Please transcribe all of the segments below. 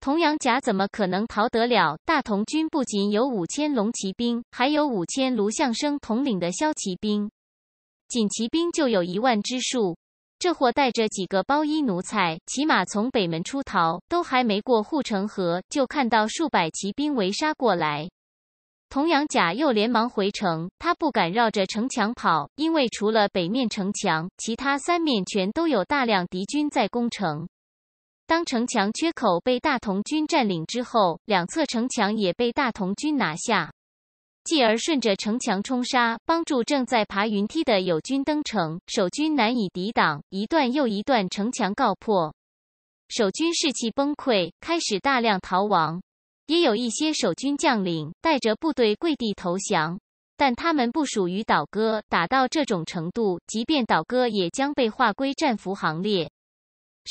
童养甲怎么可能逃得了？大同军不仅有五千龙骑兵，还有五千卢相生统领的骁骑兵，锦骑兵就有一万之数。这货带着几个包衣奴才，骑马从北门出逃，都还没过护城河，就看到数百骑兵围杀过来。童养甲又连忙回城，他不敢绕着城墙跑，因为除了北面城墙，其他三面全都有大量敌军在攻城。当城墙缺口被大同军占领之后，两侧城墙也被大同军拿下，继而顺着城墙冲杀，帮助正在爬云梯的友军登城。守军难以抵挡，一段又一段城墙告破，守军士气崩溃，开始大量逃亡。也有一些守军将领带着部队跪地投降，但他们不属于倒戈。打到这种程度，即便倒戈，也将被划归战俘行列。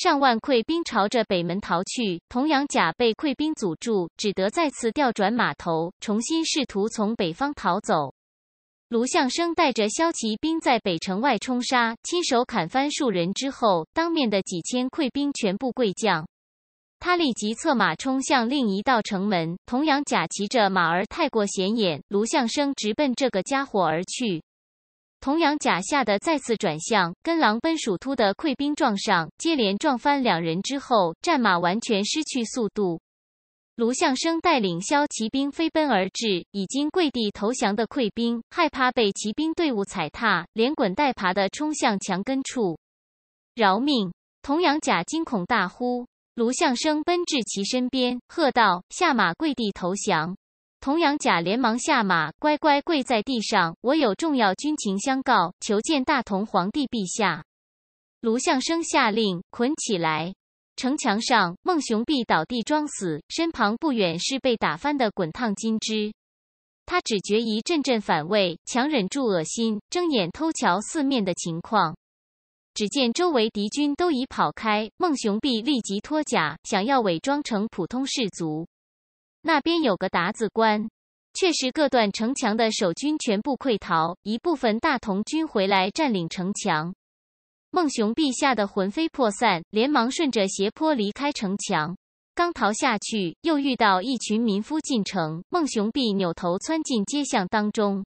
上万溃兵朝着北门逃去，童养甲被溃兵阻住，只得再次调转马头，重新试图从北方逃走。卢相生带着骁骑兵在北城外冲杀，亲手砍翻数人之后，当面的几千溃兵全部跪降。他立即策马冲向另一道城门，童养甲骑着马儿太过显眼，卢相生直奔这个家伙而去。童养甲吓得再次转向，跟狼奔鼠突的溃兵撞上，接连撞翻两人之后，战马完全失去速度。卢相生带领骁骑兵飞奔而至，已经跪地投降的溃兵害怕被骑兵队伍踩踏，连滚带爬的冲向墙根处。饶命！童养甲惊恐大呼，卢相生奔至其身边，喝道：“下马跪地投降！”童养甲连忙下马，乖乖跪在地上。我有重要军情相告，求见大同皇帝陛下。卢相生下令捆起来。城墙上，孟雄弼倒地装死，身旁不远是被打翻的滚烫金枝。他只觉一阵阵反胃，强忍住恶心，睁眼偷瞧四面的情况。只见周围敌军都已跑开，孟雄弼立即脱甲，想要伪装成普通士卒。那边有个达子关，确实各段城墙的守军全部溃逃，一部分大同军回来占领城墙。孟雄陛下的魂飞魄散，连忙顺着斜坡离开城墙。刚逃下去，又遇到一群民夫进城。孟雄弼扭头窜进街巷当中，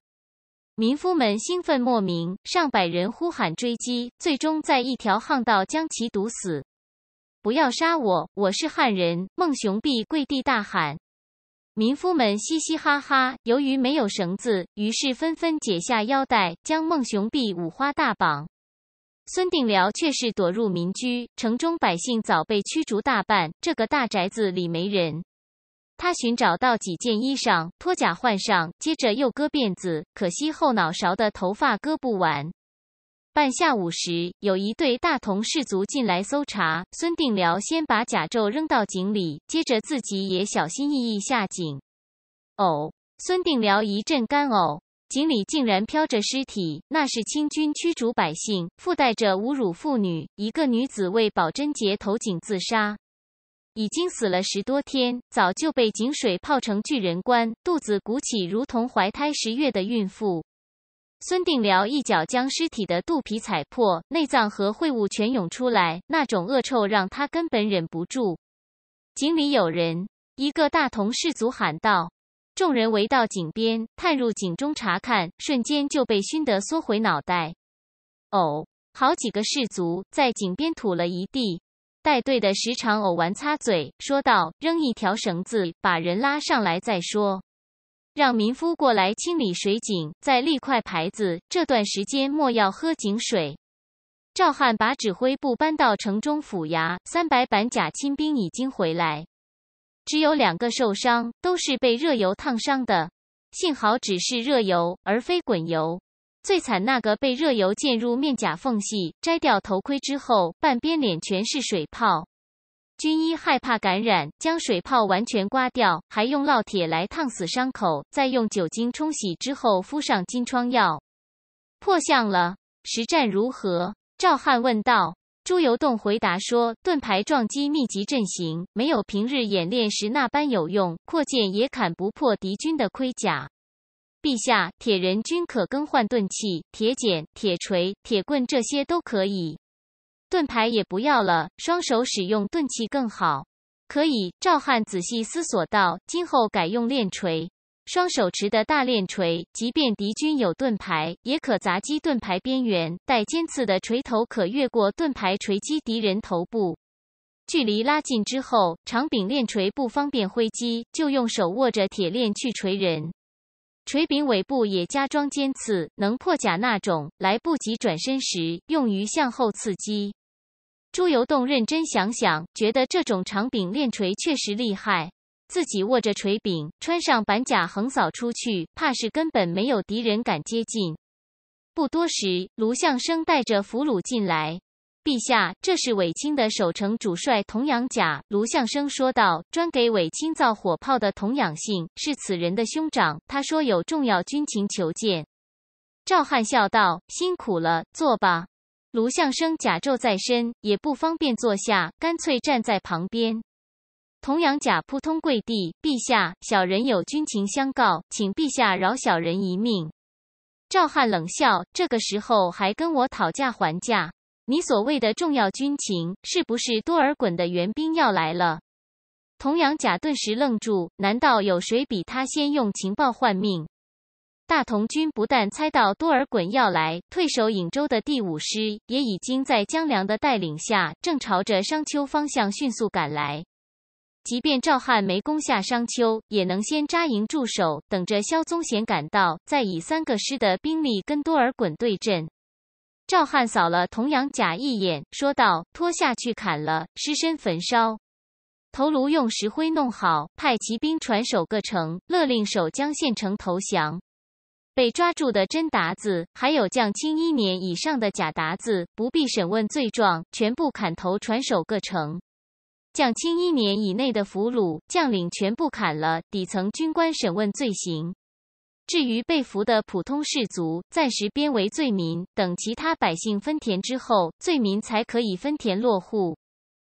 民夫们兴奋莫名，上百人呼喊追击，最终在一条巷道将其堵死。不要杀我，我是汉人！孟雄弼跪地大喊。民夫们嘻嘻哈哈，由于没有绳子，于是纷纷解下腰带，将孟雄弼五花大绑。孙定辽却是躲入民居，城中百姓早被驱逐大半，这个大宅子里没人。他寻找到几件衣裳，脱甲换上，接着又割辫子，可惜后脑勺的头发割不完。半下午时，有一队大同士卒进来搜查。孙定辽先把甲胄扔到井里，接着自己也小心翼翼下井。哦，孙定辽一阵干呕，井里竟然飘着尸体，那是清军驱逐百姓，附带着侮辱妇女。一个女子为保贞节投井自杀，已经死了十多天，早就被井水泡成巨人观，肚子鼓起，如同怀胎十月的孕妇。孙定辽一脚将尸体的肚皮踩破，内脏和秽物全涌出来，那种恶臭让他根本忍不住。井里有人，一个大同士卒喊道。众人围到井边，探入井中查看，瞬间就被熏得缩回脑袋。哦，好几个士卒在井边吐了一地。带队的时常偶玩擦嘴，说道：“扔一条绳子，把人拉上来再说。”让民夫过来清理水井，再立块牌子。这段时间莫要喝井水。赵汉把指挥部搬到城中府衙，三百板甲亲兵已经回来，只有两个受伤，都是被热油烫伤的。幸好只是热油，而非滚油。最惨那个被热油溅入面甲缝隙，摘掉头盔之后，半边脸全是水泡。军医害怕感染，将水泡完全刮掉，还用烙铁来烫死伤口，再用酒精冲洗之后敷上金疮药。破相了，实战如何？赵汉问道。朱由栋回答说：盾牌撞击密集阵型，没有平日演练时那般有用，扩建也砍不破敌军的盔甲。陛下，铁人均可更换钝器，铁剪、铁锤、铁棍这些都可以。盾牌也不要了，双手使用钝器更好。可以。赵汉仔细思索道：“今后改用链锤，双手持的大链锤，即便敌军有盾牌，也可砸击盾牌边缘。带尖刺的锤头可越过盾牌锤击敌人头部。距离拉近之后，长柄链锤不方便挥击，就用手握着铁链去锤人。锤柄尾部也加装尖刺，能破甲那种。来不及转身时，用于向后刺击。”朱由栋认真想想，觉得这种长柄链锤确实厉害。自己握着锤柄，穿上板甲横扫出去，怕是根本没有敌人敢接近。不多时，卢相生带着俘虏进来。陛下，这是韦清的守城主帅童养甲。卢相生说道：“专给韦清造火炮的童养性是此人的兄长。他说有重要军情求见。”赵汉笑道：“辛苦了，坐吧。”卢相生甲胄在身，也不方便坐下，干脆站在旁边。童养甲扑通跪地：“陛下，小人有军情相告，请陛下饶小人一命。”赵汉冷笑：“这个时候还跟我讨价还价？你所谓的重要军情，是不是多尔衮的援兵要来了？”童养甲顿时愣住：难道有谁比他先用情报换命？大同军不但猜到多尔衮要来，退守颍州的第五师也已经在江良的带领下，正朝着商丘方向迅速赶来。即便赵汉没攻下商丘，也能先扎营驻守，等着萧宗贤赶到，再以三个师的兵力跟多尔衮对阵。赵汉扫了童养甲一眼，说道：“拖下去砍了，尸身焚烧，头颅用石灰弄好，派骑兵传首各城，勒令守江县城投降。”被抓住的真鞑子，还有降清一年以上的假鞑子，不必审问罪状，全部砍头传首各城。降清一年以内的俘虏将领全部砍了，底层军官审问罪行。至于被俘的普通士卒，暂时编为罪民，等其他百姓分田之后，罪民才可以分田落户。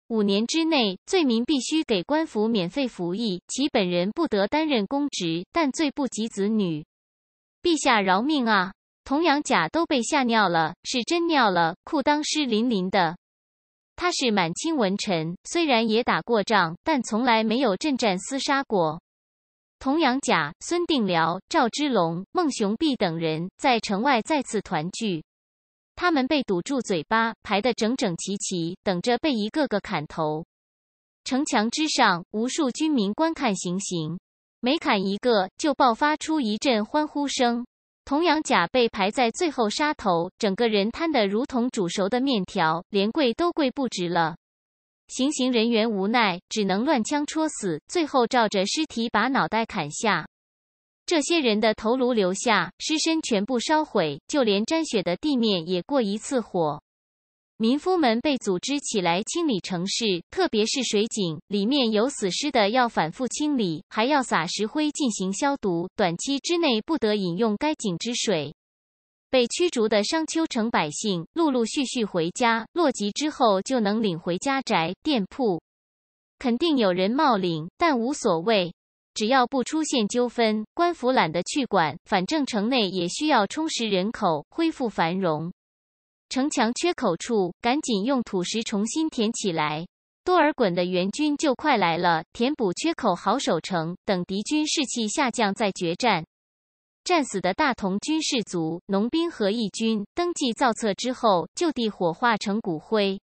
五年之内，罪民必须给官府免费服役，其本人不得担任公职，但罪不及子女。陛下饶命啊！童养甲都被吓尿了，是真尿了，裤裆湿淋淋的。他是满清文臣，虽然也打过仗，但从来没有阵战厮杀过。童养甲、孙定辽、赵之龙、孟雄弼等人在城外再次团聚，他们被堵住嘴巴，排得整整齐齐，等着被一个个砍头。城墙之上，无数军民观看行刑。每砍一个，就爆发出一阵欢呼声。童养甲被排在最后杀头，整个人瘫得如同煮熟的面条，连跪都跪不直了。行刑人员无奈，只能乱枪戳死，最后照着尸体把脑袋砍下。这些人的头颅留下，尸身全部烧毁，就连沾血的地面也过一次火。民夫们被组织起来清理城市，特别是水井，里面有死尸的要反复清理，还要撒石灰进行消毒，短期之内不得饮用该井之水。被驱逐的商丘城百姓陆陆续续回家，落籍之后就能领回家宅、店铺。肯定有人冒领，但无所谓，只要不出现纠纷，官府懒得去管，反正城内也需要充实人口，恢复繁荣。城墙缺口处，赶紧用土石重新填起来。多尔衮的援军就快来了，填补缺口，好守城。等敌军士气下降，再决战。战死的大同军士卒、农兵和义军登记造册之后，就地火化成骨灰。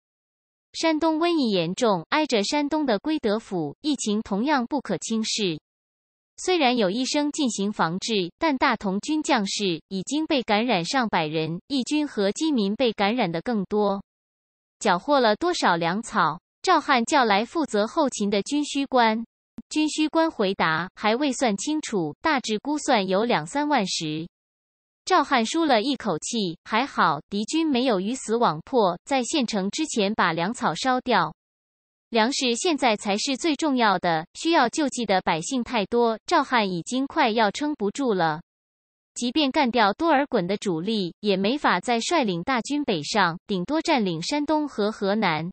山东瘟疫严重，挨着山东的归德府，疫情同样不可轻视。虽然有医生进行防治，但大同军将士已经被感染上百人，义军和饥民被感染的更多。缴获了多少粮草？赵汉叫来负责后勤的军需官，军需官回答还未算清楚，大致估算有两三万石。赵汉舒了一口气，还好敌军没有鱼死网破，在县城之前把粮草烧掉。粮食现在才是最重要的，需要救济的百姓太多，赵汉已经快要撑不住了。即便干掉多尔衮的主力，也没法再率领大军北上，顶多占领山东和河南。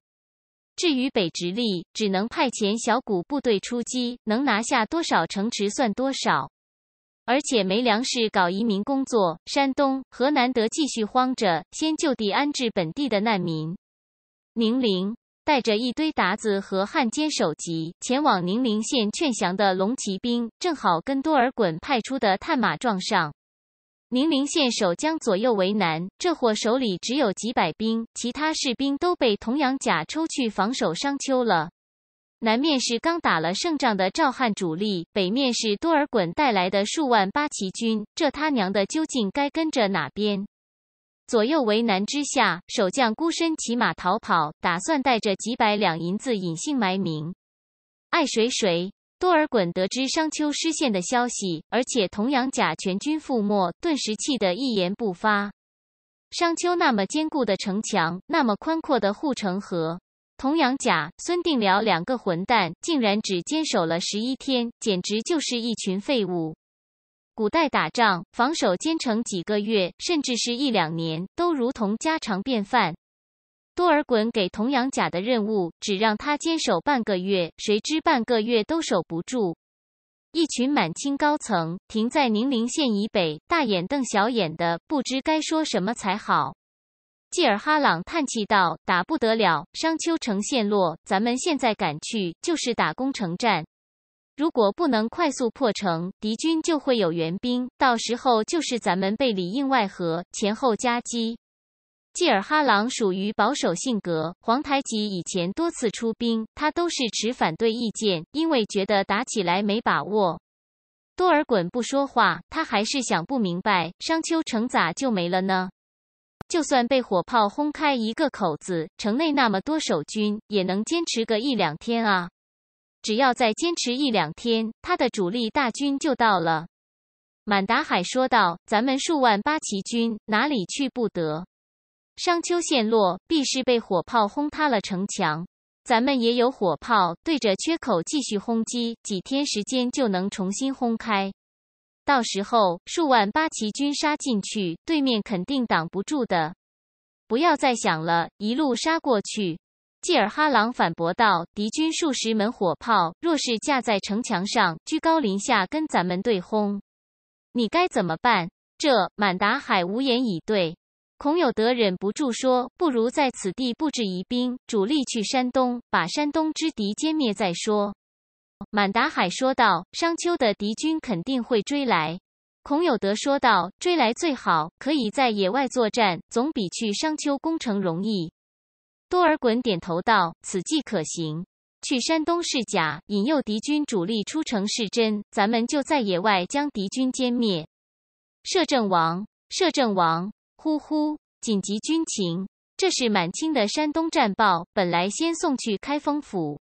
至于北直隶，只能派遣小股部队出击，能拿下多少城池算多少。而且没粮食搞移民工作，山东、河南得继续荒着，先就地安置本地的难民。宁陵。带着一堆鞑子和汉奸首级前往宁陵县劝降的龙骑兵，正好跟多尔衮派出的探马撞上。宁陵县守将左右为难，这货手里只有几百兵，其他士兵都被童养甲抽去防守商丘了。南面是刚打了胜仗的赵汉主力，北面是多尔衮带来的数万八旗军，这他娘的究竟该跟着哪边？左右为难之下，守将孤身骑马逃跑，打算带着几百两银子隐姓埋名。爱谁谁。多尔衮得知商丘失陷的消息，而且童养甲全军覆没，顿时气得一言不发。商丘那么坚固的城墙，那么宽阔的护城河，童养甲、孙定辽两个混蛋竟然只坚守了十一天，简直就是一群废物。古代打仗，防守坚城几个月，甚至是一两年，都如同家常便饭。多尔衮给童养甲的任务，只让他坚守半个月，谁知半个月都守不住。一群满清高层停在宁陵县以北，大眼瞪小眼的，不知该说什么才好。济尔哈朗叹气道：“打不得了，商丘城陷落，咱们现在赶去就是打攻城战。如果不能快速破城，敌军就会有援兵，到时候就是咱们被里应外合，前后夹击。”济尔哈朗属于保守性格，皇太极以前多次出兵，他都是持反对意见，因为觉得打起来没把握。多尔衮不说话，他还是想不明白，商丘城咋就没了呢？就算被火炮轰开一个口子，城内那么多守军也能坚持个一两天啊！只要再坚持一两天，他的主力大军就到了。满达海说道：“咱们数万八旗军哪里去不得？”商丘陷落，必是被火炮轰塌了城墙。咱们也有火炮，对着缺口继续轰击，几天时间就能重新轰开。到时候数万八旗军杀进去，对面肯定挡不住的。不要再想了，一路杀过去。济尔哈朗反驳道：“敌军数十门火炮，若是架在城墙上，居高临下跟咱们对轰，你该怎么办？”这满达海无言以对。孔有德忍不住说：“不如在此地布置疑兵，主力去山东，把山东之敌歼灭再说。”满达海说道：“商丘的敌军肯定会追来。”孔有德说道：“追来最好，可以在野外作战，总比去商丘攻城容易。”多尔衮点头道：“此计可行。去山东是假，引诱敌军主力出城是真，咱们就在野外将敌军歼灭。”摄政王，摄政王。呼呼！紧急军情，这是满清的山东战报，本来先送去开封府。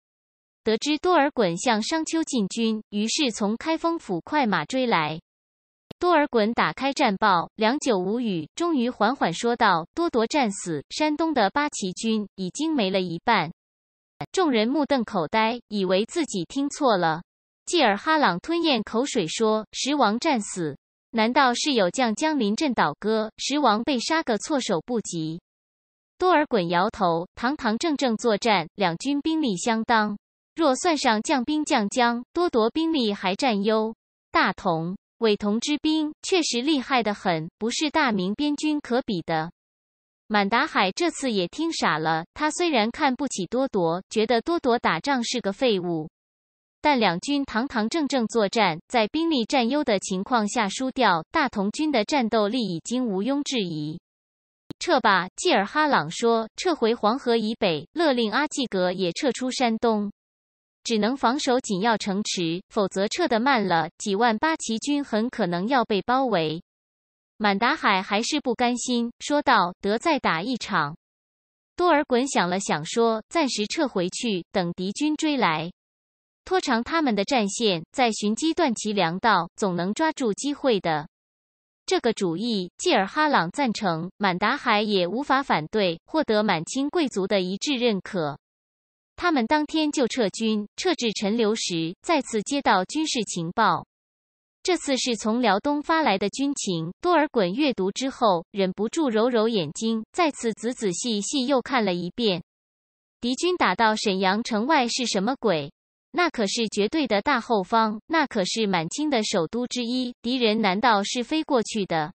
得知多尔衮向商丘进军，于是从开封府快马追来。多尔衮打开战报，良久无语，终于缓缓说道：“多铎战死，山东的八旗军已经没了一半。”众人目瞪口呆，以为自己听错了。济尔哈朗吞咽口水说：“十王战死。”难道是有将将临阵倒戈，十王被杀个措手不及？多尔衮摇头，堂堂正正作战，两军兵力相当。若算上将兵将将，多铎兵力还占优。大同、韦同之兵确实厉害的很，不是大明边军可比的。满达海这次也听傻了，他虽然看不起多铎，觉得多铎打仗是个废物。但两军堂堂正正作战，在兵力占优的情况下输掉，大同军的战斗力已经毋庸置疑。撤吧，济尔哈朗说，撤回黄河以北，勒令阿济格也撤出山东，只能防守紧要城池，否则撤得慢了，几万八旗军很可能要被包围。满达海还是不甘心，说道：“得再打一场。”多尔衮想了想，说：“暂时撤回去，等敌军追来。”拖长他们的战线，再寻机断其粮道，总能抓住机会的。这个主意，济尔哈朗赞成，满达海也无法反对，获得满清贵族的一致认可。他们当天就撤军，撤至陈留时，再次接到军事情报。这次是从辽东发来的军情。多尔衮阅读之后，忍不住揉揉眼睛，再次仔仔细细又看了一遍。敌军打到沈阳城外是什么鬼？那可是绝对的大后方，那可是满清的首都之一，敌人难道是飞过去的？